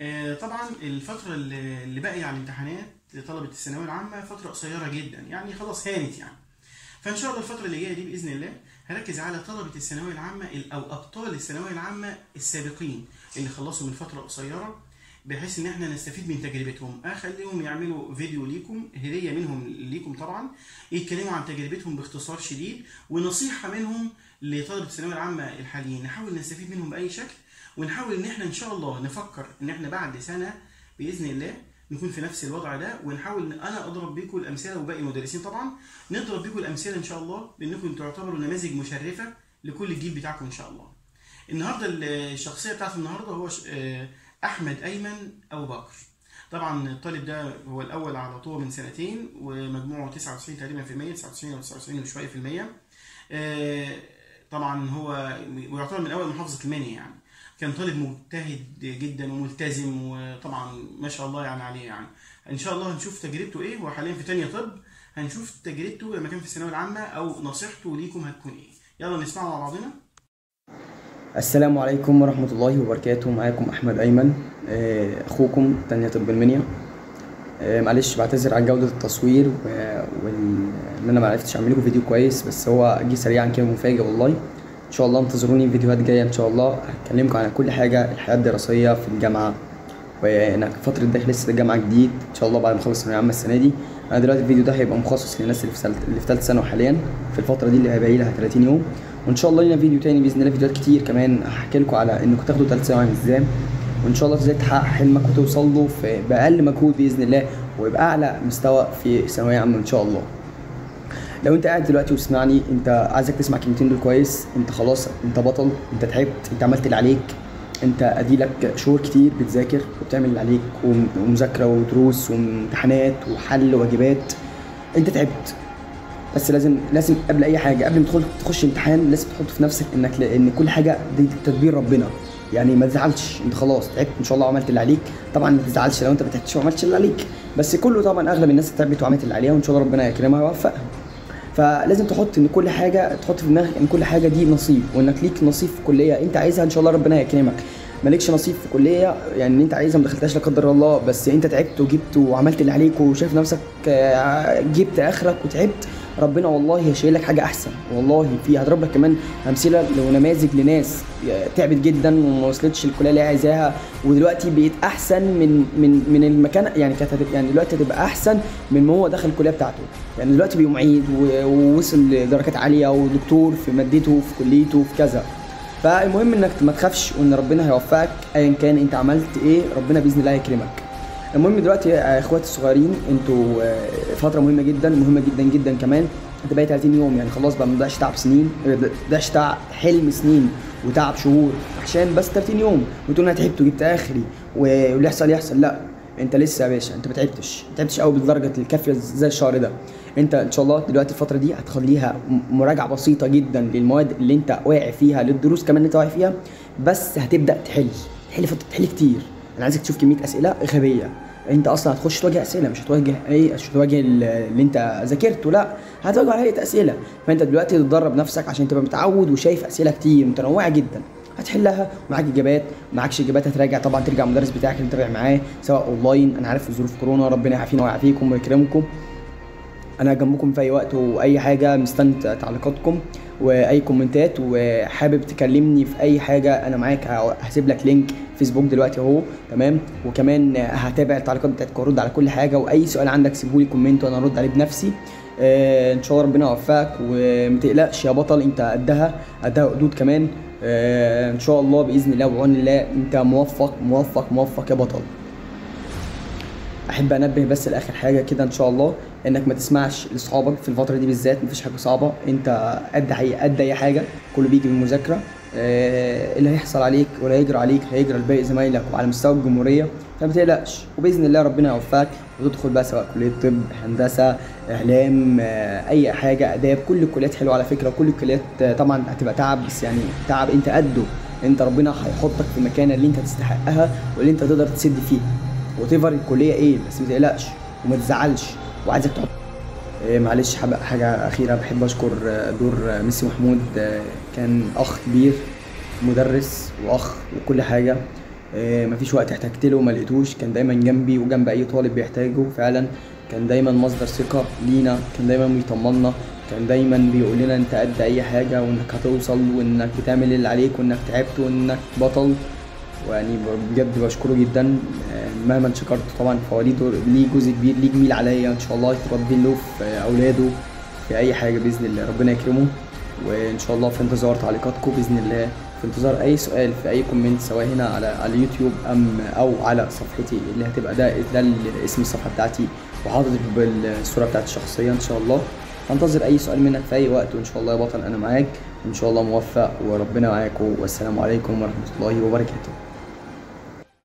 آه، طبعا الفترة اللي باقية على الامتحانات لطلبة الثانوية العامة فترة قصيرة جدا يعني خلاص هانت يعني. فإن شاء الله الفترة اللي جاية دي بإذن الله هركز على طلبة الثانوية العامة ال- أو أبطال الثانوية العامة السابقين اللي خلصوا من فترة قصيرة بحيث إن إحنا نستفيد من تجربتهم. أخليهم يعملوا فيديو ليكم هدية منهم ليكم طبعا يتكلموا عن تجربتهم باختصار شديد ونصيحة منهم لطلبة الثانوية العامة الحاليين. نحاول نستفيد منهم بأي شكل ونحاول إن إحنا إن شاء الله نفكر إن إحنا بعد سنة بإذن الله نكون في نفس الوضع ده ونحاول إن أنا أضرب بيكم الأمثلة وباقي المدرسين طبعا نضرب بيكم الأمثلة إن شاء الله بانكم تعتبروا نماذج مشرفة لكل الجيل بتاعكم إن شاء الله. النهارده الشخصية بتاعت النهارده هو آه، أحمد أيمن أبو بكر. طبعا الطالب ده هو الأول على طول من سنتين ومجموعه 99 تقريبا في المية 99 أو 99 وشوية في المية. آه، طبعا هو ويعتبر من أول محافظة المنيا يعني. كان طالب مجتهد جدا وملتزم وطبعا ما شاء الله يعني عليه يعني. إن شاء الله هنشوف تجربته إيه هو حاليا في تانية طب هنشوف تجربته لما كان في الثانوية العامة أو نصيحته ليكم هتكون إيه. يلا نسمعه مع بعضنا. السلام عليكم ورحمة الله وبركاته. معاكم أحمد أيمن آه، أخوكم تانية طب المنيا آه، معلش بعتذر عن جودة التصوير و- وال... إن أنا معرفتش أعمل لكم فيديو كويس بس هو جه سريعا كده مفاجئ والله. إن شاء الله انتظروني في فيديوهات جاية إن شاء الله. هكلمكم عن كل حاجة الحياة الدراسية في الجامعة. وأنا فترة داخل لسه الجامعة جديد. إن شاء الله بعد ما أخلص الثانوية العامة السنة دي أنا دلوقتي الفيديو ده هيبقى مخصص للناس اللي في سلت... اللي في ثالثة ثانوي حاليا. في الفترة دي اللي هيبقى لها 30 يوم. وإن شاء الله لنا فيديو تاني بإذن الله فيديوهات كتير كمان. هحكي لكم على إنكم تاخدوا ثالث ثانوي إزاي. وإن شاء الله إزاي تحقق حلمك وتوصل له في بأقل مجهود بإذن الله ويبقى أعلى مستوى في ثانوية عامة إن شاء الله. لو انت قاعد دلوقتي وتسمعني انت عايزك تسمع كلمتين دول كويس انت خلاص انت بطل انت تعبت انت عملت اللي عليك انت اديلك شهور كتير بتذاكر وبتعمل اللي عليك وم- ومذاكرة ودروس وامتحانات وحل واجبات انت تعبت. بس لازم لازم قبل أي حاجة قبل ما تدخل تخش امتحان لازم تحط في نفسك إنك لأن كل حاجة دي تدبير ربنا. يعني ما تزعلش انت خلاص تعبت إن شاء الله وعملت اللي عليك. طبعا ما تزعلش لو انت ما تعبتش وما عملتش اللي عليك. بس كله طبعا أغلب الناس تعبت وعملت اللي عليها وإن شاء الله ربنا يكرمها ويوفقها. فلازم تحط إن كل حاجة تحط في دماغك إن كل حاجة دي نصيب وإنك ليك نصيب في كليه أنت عايزها إن شاء الله ربنا هيكرمك. مالكش نصيب في كليه يعني أنت عايزها ما دخلتهاش لا قدر الله بس أنت تعبت وجبت وعملت اللي عليك وشايف نفسك آه، جبت آخرك وتعبت. ربنا والله هيشيل لك حاجة أحسن. والله في هضرب لك كمان أمثلة ونماذج لناس تعبت جدا وما وصلتش الكلية اللي هي عايزاها ودلوقتي بقيت أحسن من من من المكان يعني كانت يعني دلوقتي هتبقى أحسن من ما هو دخل الكلية بتاعته. يعني دلوقتي بقى معيد و- ووصل لدرجات عالية ودكتور في مادته في كليته في كذا. فالمهم إنك ما تخافش وإن ربنا هيوفقك ايا كان أنت عملت إيه ربنا بإذن الله هيكرمك. المهم دلوقتي يا إخواتي الصغيرين أنتوا آه، فترة مهمة جدا مهمة جدا جدا كمان. انت بقى 30 يوم يعني خلاص بقى ما تضيعش تعب سنين ما تضيعش تعب حلم سنين وتعب شهور عشان بس 30 يوم. وتقول أنا تعبت وجبت آخري واللي يحصل يحصل. لا انت لسه يا باشا انت ما تعبتش ما تعبتش قوي بالدرجه الكافية زي الشهر ده. انت إن شاء الله دلوقتي الفترة دي هتخليها مراجعة بسيطة جدا للمواد اللي انت واقع فيها للدروس كمان اللي انت واقع فيها. بس هتبدأ تحل تحل تحل كتير. أنا عايزك تشوف كمية أسئلة غبية. انت أصلا هتخش تواجه اسئله مش هتواجه إيه مش هتواجه ال- اللي انت ذاكرته لا هتواجه على هيئه اسئله. فانت دلوقتي تتدرب نفسك عشان تبقى متعود وشايف اسئله كتير متنوعه جدا. هتحلها ومعاك اجابات معكش اجابات هتراجع طبعا ترجع المدرس بتاعك اللي متابع معاه سواء اونلاين أنا عارف في ظروف كورونا ربنا يعافينا ويعافيكم ويكرمكم. أنا جنبكم في أي وقت وأي حاجة مستني تعليقاتكم وأي comment ات. وحابب تكلمني في أي حاجة أنا معاك. هسيب لك link فيسبوك دلوقتي أهو تمام؟ وكمان هتابع التعليقات بتاعتك وارد على كل حاجة. وأي سؤال عندك سيبه لي comment وأنا ارد عليه بنفسي. آه إن شاء الله ربنا يوفقك. ومتقلقش يا بطل أنت قدها قدها قدود كمان. آه إن شاء الله بإذن الله وبعون الله أنت موفق موفق موفق يا بطل. أحب أنبه بس لآخر حاجة كده إن شاء الله إنك ما تسمعش لأصحابك في الفترة دي بالذات مفيش حاجة صعبة أنت قد قد أي حاجة كله بيجي بالمذاكرة. آه، اللي هيحصل عليك ولا هيجرى عليك هيجرى لباقي زمايلك وعلى مستوى الجمهورية. فما تقلقش وبإذن الله ربنا يوفقك وتدخل بقى سواء كلية طب هندسة إعلام آه، أي حاجة آداب كل الكليات حلوة على فكرة وكل الكليات آه، طبعا هتبقى تعب بس يعني تعب أنت قده. أنت ربنا هيحطك في المكانه اللي أنت تستحقها واللي أنت تقدر تسد فيها. وتفر الكلية إيه بس ما تقلقش وما تزعلش. وعايزك تحط إيه معلش حاجة أخيرة بحب أشكر آه، دور آه، ميسي محمود آه، كان أخ كبير مدرس وأخ وكل حاجة. آه، مفيش وقت احتجت له ما لقيتوش كان دايما جنبي وجنب أي طالب بيحتاجه فعلا كان دايما مصدر ثقة لينا كان دايما بيطمنا كان دايما بيقول لنا أنت قد أي حاجة وإنك هتوصل وإنك بتعمل اللي عليك وإنك تعبت وإنك بطل ويعني بجد بشكره جدا. آه، مهما شكرته طبعا فهو ليه جزء كبير ليه جميل عليا. إن شاء الله يتربي له في أولاده في أي حاجة بإذن الله. ربنا يكرمه. وإن شاء الله في انتظار تعليقاتكم بإذن الله. في انتظار أي سؤال في أي comment سواء هنا على على اليوتيوب ام أو على صفحتي اللي هتبقى ده ده اسم الصفحة بتاعتي. وحاطط بالصورة بتاعتي الشخصيه إن شاء الله. هنتظر أي سؤال منك في أي وقت. وإن شاء الله يا بطل أنا معاك. وإن شاء الله موفق. وربنا معاكم والسلام عليكم ورحمة الله وبركاته.